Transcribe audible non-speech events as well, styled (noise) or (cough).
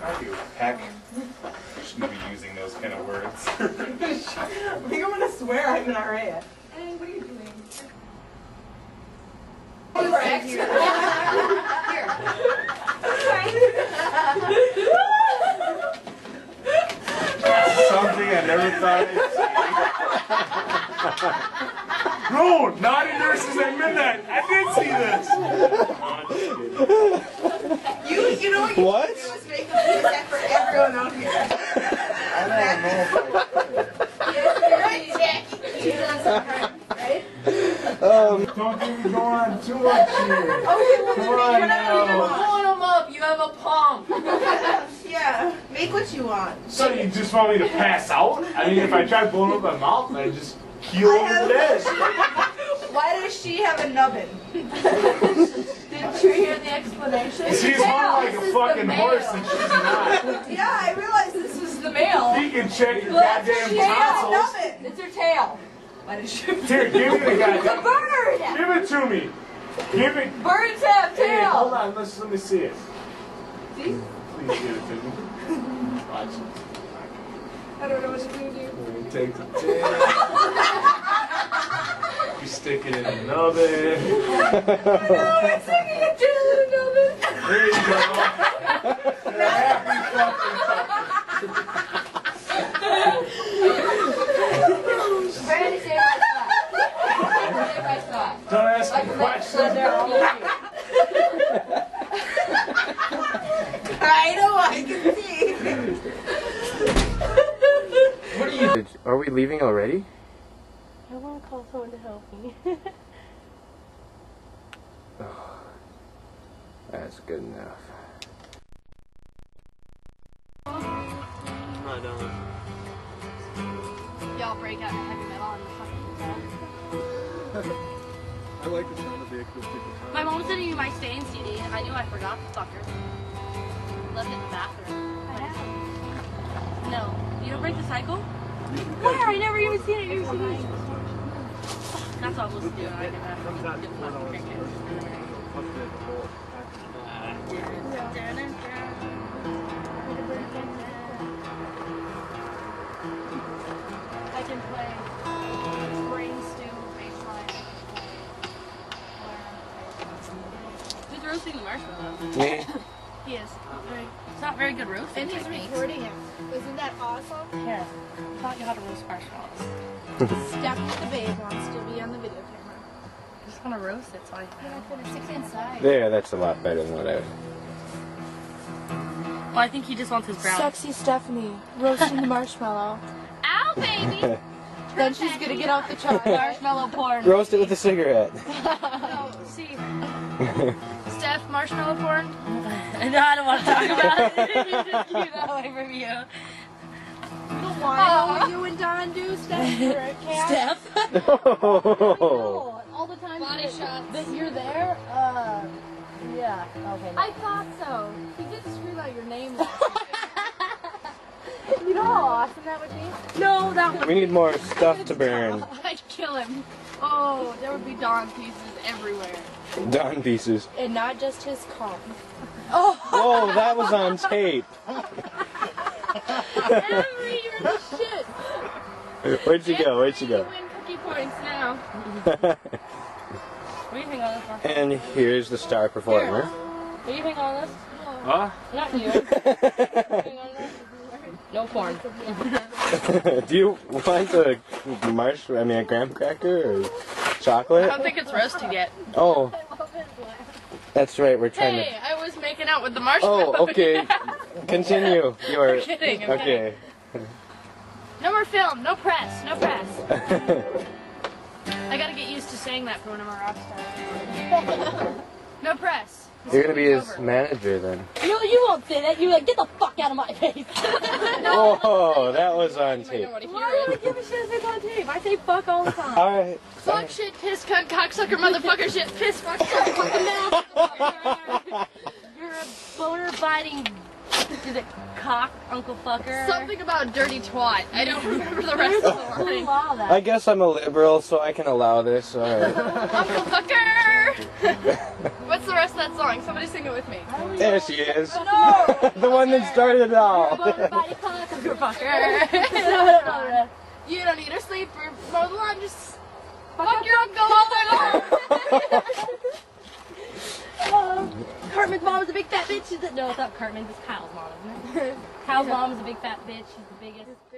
What the heck you? Heck. You shouldn't be using those kind of words. I think I'm gonna swear I'm an RA. Hey, what are you doing? Here. Something I never thought I'd see. no, naughty nurses at midnight. I did see this. (laughs) You, you know what you What? Should do is make a PSA for everyone out here. Right, Jackie? She does (laughs) sometimes, right? Um, Don't get me going too much here. Okay, Come on make whatever you now. want. Pulling them up, you have a pump. Yeah, make what you want. So you just want me to pass out? I mean, if I try blowing up my mouth, I just keel I over have- the desk. Why does she have a nubbin? (laughs) Didn't you hear the explanation? She's more like a fucking horse than she's not. Yeah, I realized this was is the male. You can check your Look, goddamn tonsils. nubbin. It's her tail. Why did she? Here, give me the (laughs) goddamn. Bird! Give it to me. Give it. Birds have Hey, hold on. Let's let me see it. See? Please give it to me. Watch it. I don't know what gonna do. You take the tail. (laughs) you stick it in the nubbin. it's taking a tail in a nubbin. There you go. You're happy fucking Brandy, say my thought. Say my thought. Don't ask me questions. sure they're all over you. I know, I can see. What are you? are we leaving already? I want to call someone to help me. (laughs) That's good enough. I don't. Y'all break out in heavy metal and the fucking (laughs) I like the sound of the acoustic guitar. My mom was sending me my Staind CD and I knew I forgot the fucker. Left it in the bathroom. I have. No. You don't break the cycle? (laughs) Where? I never even seen it. You've seen it. That's all I was do. I never. Sometimes $4. I can play brain stew baseline. Who's roasting the marshmallow? Me? He is. It's not very good roasting And he's techniques. recording it. Isn't that awesome? Yeah. I taught you how to roast marshmallows. (laughs) Stephanie the babe wants to be on the video camera. I just want to roast it so I Yeah, stick it inside. There, that's a lot better than what I. Well, I think he just wants his brown. Sexy Stephanie roasting the (laughs) marshmallow. Ow, baby! (laughs) Then she's gonna get out the chocolate. marshmallow porn. Roast it with a cigarette. (laughs) Oh, see. Steph, marshmallow porn? no, I don't want to talk about it. just keep that away from you. You wanna know what you and Don do, Steph? For cat? Steph? Oh. All the time Body that, shots. that you're there? Uh, yeah. Okay. I thought so. He did scream out your name last. (laughs) (laughs) You know how awesome that would be? No, that would We need more (laughs) stuff to burn. I'd kill him. Oh, there would be Don pieces everywhere. Done pieces. And not just his cum. Whoa, that was on tape. Every you're shit. Where'd you go? Where'd you You go? win cookie points now. What do you think on this one? and here's the star performer. What do you think on this? Huh? Not you. Think on this? No porn. (laughs) Do you want a marsh? I mean, a graham cracker or chocolate? I don't think it's roasted yet. Oh, that's right. We're trying Hey, I was making out with the marshmallow. Oh, (laughs) okay. to continue. Your I'm kidding, I'm okay. No more film, no press, no press. (laughs) I gotta get used to saying that for one of our rock stars. (laughs) no press. You're gonna be his Over. manager then. No, you won't say that. You're like get the fuck out of my face. (laughs) Oh, that was on tape. want to hear it. I give a shit if it's on tape. I say fuck all the time. All right. Fuck, shit, piss, cunt, cocksucker, motherfucker, shit, piss, fuck, shit, fucking mouth. (laughs) You're a boner biting Is it cock, Uncle Fucker? Something about dirty twat. I don't (laughs) remember the rest of the wording. I guess I'm a liberal, so I can allow this. All right. (laughs) Uncle Fucker! (laughs) What's the rest of that song? Somebody sing it with me. There she is. the one that started it all. Body cock, Uncle Fucker. You don't need her sleep or mow the lawn, just fuck your uncle all day long. Um, Cartman's mom is a big fat bitch. She's a, no, it's not Cartman's. It's Kyle's mom, isn't it? (laughs) Kyle's mom is a big fat bitch. She's the biggest.